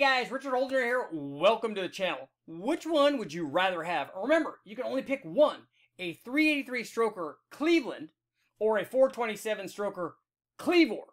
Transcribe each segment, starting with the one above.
guys, Richard Holdener here. Welcome to the channel. Which one would you rather have? Remember, you can only pick one. A 383 stroker Cleveland or a 427 stroker Clevor.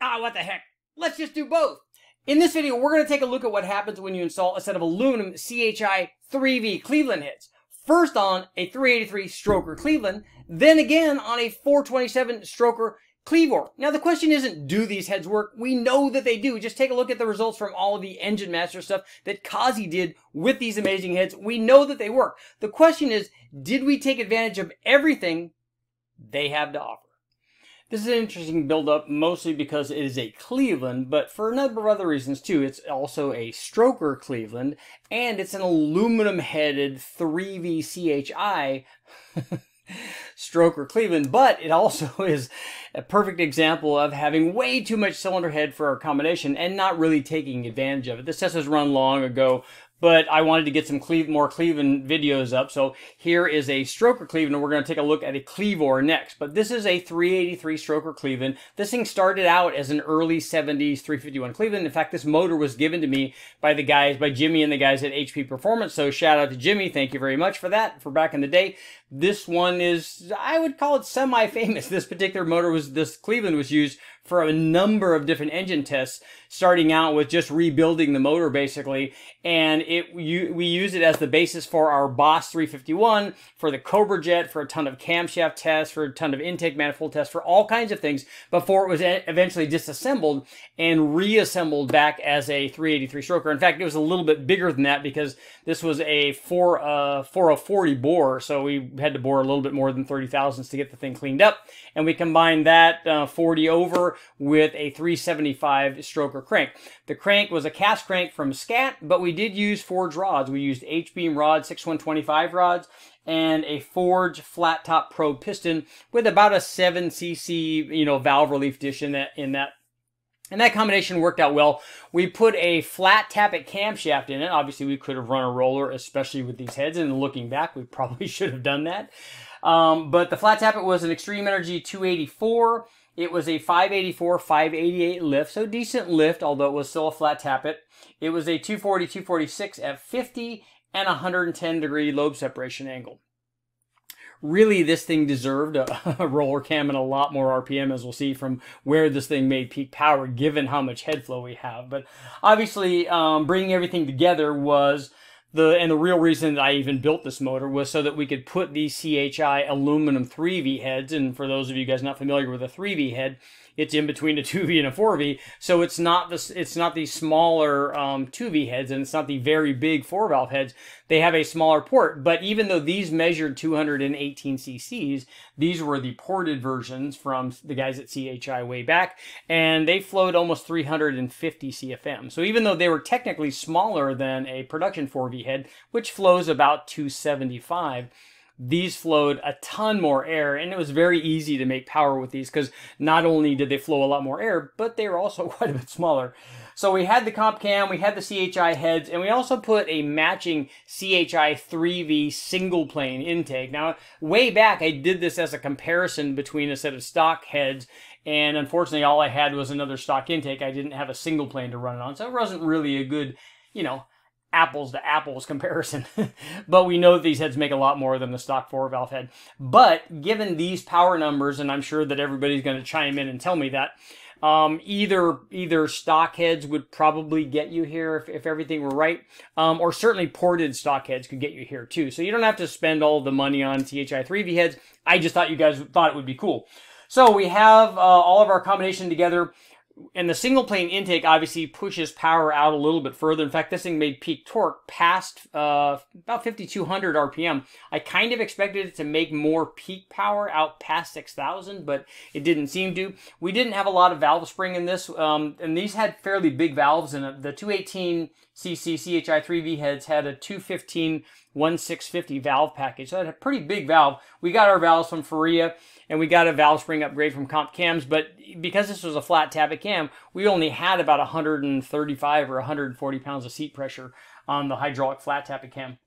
Ah, what the heck. Let's just do both. In this video, we're going to take a look at what happens when you install a set of aluminum CHI 3V Cleveland heads. First on a 383 stroker Cleveland, then again on a 427 stroker Clevor. Now the question isn't do these heads work? We know that they do. Just take a look at the results from all of the Engine Master stuff that Kazi did with these amazing heads. We know that they work. The question is, did we take advantage of everything they have to offer? This is an interesting build-up, mostly because it is a Cleveland, but for a number of other reasons too. It's also a stroker Cleveland, and it's an aluminum-headed 3V CHI stroker Cleveland, but it also is a perfect example of having way too much cylinder head for our combination and not really taking advantage of it. This test was run long ago, but I wanted to get some more Cleveland videos up. So here is a stroker Cleveland. And we're going to take a look at a Clevor next. But this is a 383 stroker Cleveland. This thing started out as an early 70s 351 Cleveland. In fact, this motor was given to me by the guys, by Jimmy and the guys at HP Performance. So shout out to Jimmy. Thank you very much for that, for back in the day. This one is, I would call it semi-famous. This particular motor was, this Cleveland was used for a number of different engine tests, starting out with just rebuilding the motor basically. And you, we use it as the basis for our Boss 351, for the Cobra Jet, for a ton of camshaft tests, for a ton of intake manifold tests, for all kinds of things before it was eventually disassembled and reassembled back as a 383 stroker. In fact, it was a little bit bigger than that because this was a 4, uh, 40 bore, so we had to bore a little bit more than 30 thousandths to get the thing cleaned up. And we combined that uh, 40 over with a 375 stroker crank. The crank was a cast crank from Scat, but we did use forged rods. We used H-beam rods, 6125 rods, and a Forge flat top probe piston with about a 7 cc, you know, valve relief dish in that in that and that combination worked out well. We put a flat tappet camshaft in it. Obviously, we could have run a roller, especially with these heads. And looking back, we probably should have done that. Um, but the flat tappet was an Xtreme Energy 284. It was a 584, 588 lift, so decent lift, although it was still a flat tappet. It was a 240, 246 at 50 and 110 degree lobe separation angle. Really, this thing deserved a, a, roller cam and a lot more RPM, as we'll see from where this thing made peak power, given how much head flow we have. But obviously, um, bringing everything together was the and the real reason that I even built this motor was so that we could put these CHI aluminum 3V heads. And for those of you guys not familiar with a 3V head, it's in between a 2V and a 4V. So it's not this, it's not these smaller um, 2V heads and it's not the very big 4 valve heads. They have a smaller port. But even though these measured 218 cc's, these were the ported versions from the guys at CHI way back, and they flowed almost 350 CFM. So even though they were technically smaller than a production 4V head, which flows about 275, these flowed a ton more air and it was very easy to make power with these because not only did they flow a lot more air but they were also quite a bit smaller. So we had the comp cam we had the chi heads and we also put a matching chi 3v single plane intake. Now way back i did this as a comparison between a set of stock heads and unfortunately all i had was another stock intake. I didn't have a single plane to run it on so it wasn't really a good you know apples to apples comparison. but we know that these heads make a lot more than the stock four valve head. But given these power numbers, and I'm sure that everybody's going to chime in and tell me that, um, either either stock heads would probably get you here if, if everything were right, um, or certainly ported stock heads could get you here too. So you don't have to spend all the money on CHI3V heads. I just thought you guys thought it would be cool. So we have uh, all of our combination together and the single plane intake obviously pushes power out a little bit further. In fact, this thing made peak torque past uh, about 5,200 RPM. I kind of expected it to make more peak power out past 6,000, but it didn't seem to. We didn't have a lot of valve spring in this, um, and these had fairly big valves and. The 218 CC CHI 3V heads had a 215 1650 valve package. So had a pretty big valve. We got our valves from Ferrea and we got a valve spring upgrade from Comp Cams, but because this was a flat tappet cam, we only had about 135 or 140 pounds of seat pressure on the hydraulic flat tappet cam.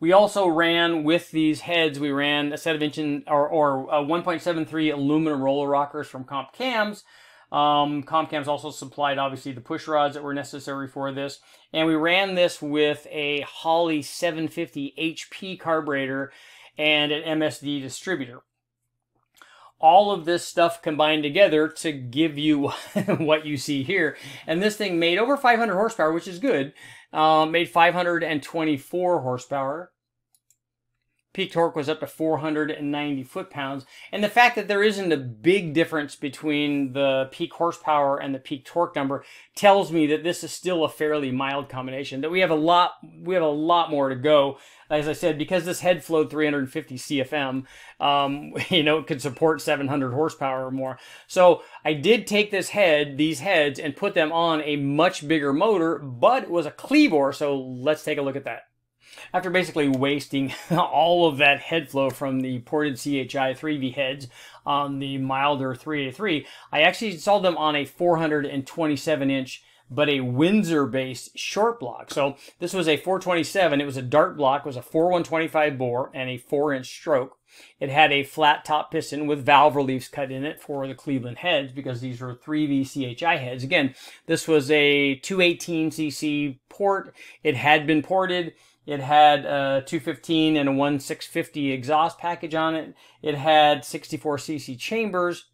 We also ran with these heads, we ran a set of engine or, or uh, 1.73 aluminum roller rockers from Comp Cams Um, Comp Cams also supplied, obviously, the push rods that were necessary for this. And we ran this with a Holley 750 HP carburetor and an MSD distributor all of this stuff combined together to give you what you see here. And this thing made over 500 horsepower, which is good. Um, made 524 horsepower. Peak torque was up to 490 foot-pounds. And the fact that there isn't a big difference between the peak horsepower and the peak torque number tells me that this is still a fairly mild combination. That we have a lot, we have a lot more to go as I said, because this head flowed 350 CFM, um, you know, it could support 700 horsepower or more. So I did take this head, these heads, and put them on a much bigger motor, but it was a Clevor, so let's take a look at that. After basically wasting all of that head flow from the ported CHI 3V heads on the milder 383, I actually installed them on a 427 inch but a Windsor based short block. So this was a 427. It was a dart block, it was a 4125 bore and a 4 inch stroke. It had a flat top piston with valve reliefs cut in it for the Cleveland heads because these were 3V CHI heads. Again, this was a 218cc port. It had been ported. It had a 215 and a 1650 exhaust package on it. It had 64cc chambers.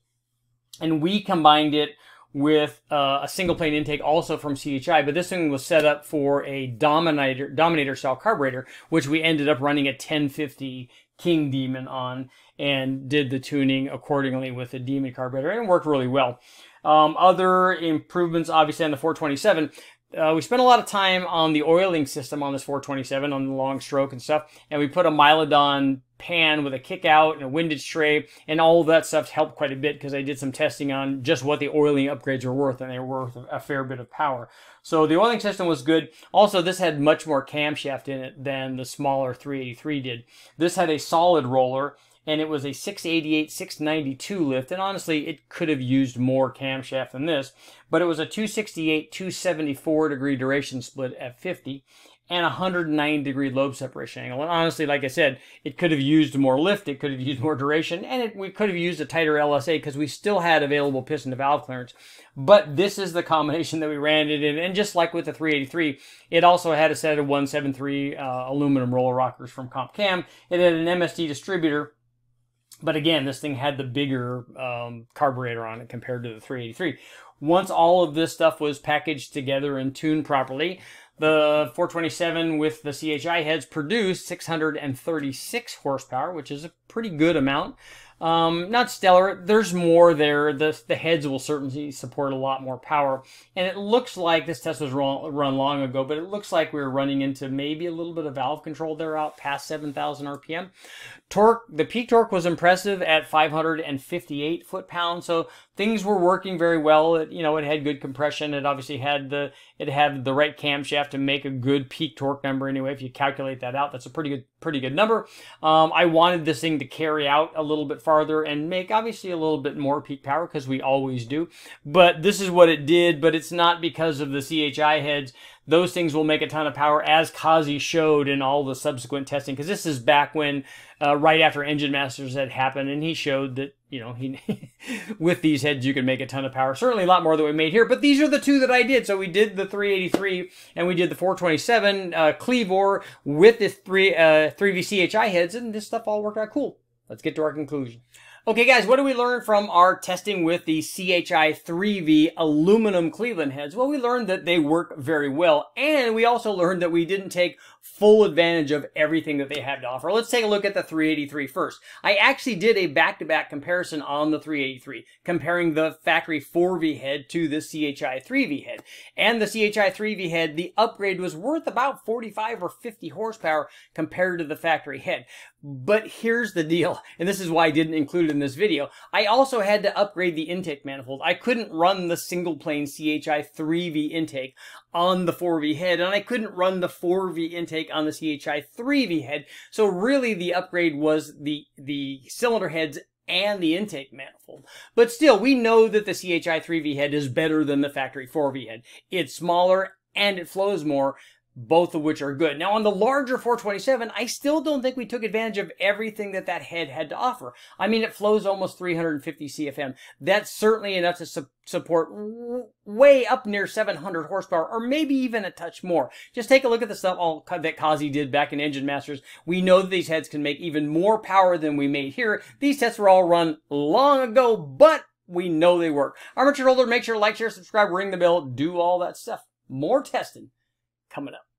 And we combined it with uh, a single plane intake also from CHI, but this thing was set up for a Dominator Dominator style carburetor, which we ended up running a 1050 King Demon on and did the tuning accordingly with the Demon carburetor and worked really well. Um, other improvements, obviously, on the 427. Uh, we spent a lot of time on the oiling system on this 427 on the long stroke and stuff, and we put a Milodon pan with a kick out and a windage tray, and all of that stuff helped quite a bit because I did some testing on just what the oiling upgrades were worth, and they were worth a fair bit of power. So the oiling system was good. Also, this had much more camshaft in it than the smaller 383 did. This had a solid roller and it was a 688 692 lift and honestly it could have used more camshaft than this but it was a 268 274 degree duration split at 50 and 109 degree lobe separation angle. And honestly like i said it could have used more lift it could have used more duration and it, we could have used a tighter lsa because we still had available piston to valve clearance. But this is the combination that we ran it in and just like with the 383 it also had a set of 173 uh, aluminum roller rockers from comp cam it had an msd distributor but again, this thing had the bigger um, carburetor on it compared to the 383. Once all of this stuff was packaged together and tuned properly, the 427 with the CHI heads produced 636 horsepower, which is a pretty good amount. Um, not stellar. There's more there. The, the heads will certainly support a lot more power. And it looks like this test was run, run long ago, but it looks like we are running into maybe a little bit of valve control there out past 7,000 RPM. Torque, the peak torque was impressive at 558 foot-pounds, so things were working very well. It, you know, it had good compression. It obviously had the it had the right camshaft to make a good peak torque number. Anyway, if you calculate that out, that's a pretty good pretty good number. Um, I wanted this thing to carry out a little bit farther and make obviously a little bit more peak power because we always do. But this is what it did. But it's not because of the CHI heads those things will make a ton of power, as Kazi showed in all the subsequent testing. Because this is back when, uh, right after Engine Masters had happened, and he showed that you know he with these heads you can make a ton of power. Certainly a lot more than we made here. But these are the two that I did. So we did the 383 and we did the 427 uh, Clevor with the three uh, 3VCHI heads, and this stuff all worked out cool. Let's get to our conclusion. Okay, guys, what do we learn from our testing with the CHI 3V aluminum Cleveland heads? Well, we learned that they work very well, and we also learned that we didn't take full advantage of everything that they have to offer. Let's take a look at the 383 first. I actually did a back-to-back comparison on the 383, comparing the factory 4V head to the CHI 3V head. And the CHI 3V head, the upgrade was worth about 45 or 50 horsepower compared to the factory head. But here's the deal, and this is why I didn't include it in this video. I also had to upgrade the intake manifold. I couldn't run the single plane CHI 3V intake on the 4V head, and I couldn't run the 4V intake on the CHI 3V head. So really the upgrade was the, the cylinder heads and the intake manifold. But still, we know that the CHI 3V head is better than the factory 4V head. It's smaller and it flows more, both of which are good. Now, on the larger 427, I still don't think we took advantage of everything that that head had to offer. I mean, it flows almost 350 CFM. That's certainly enough to su- support w- way up near 700 horsepower, or maybe even a touch more. Just take a look at the stuff all that Kazi did back in Engine Masters. We know that these heads can make even more power than we made here. These tests were all run long ago, but we know they work. I'm Richard Holdener, make sure to like, share, subscribe, ring the bell, do all that stuff. More testing coming up.